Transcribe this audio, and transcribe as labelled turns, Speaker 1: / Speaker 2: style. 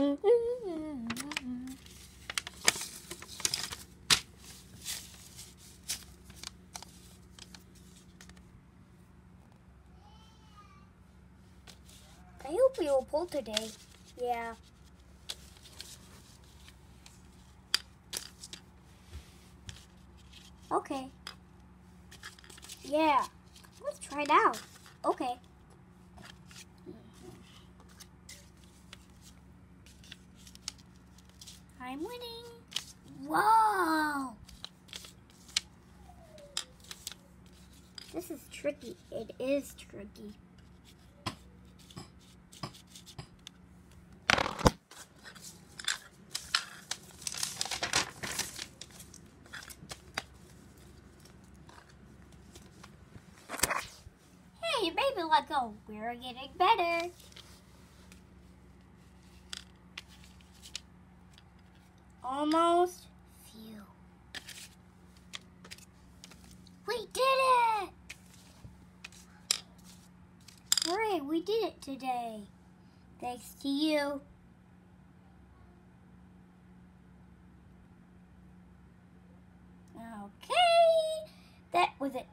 Speaker 1: I hope we will pull today. Yeah. Okay. Yeah. Let's try it out. Okay. I'm winning. Whoa! This is tricky. It is tricky. Hey, baby, let go. We're getting better. Almost. Phew. We did it! Hooray, we did it today. Thanks to you. Okay, that was it.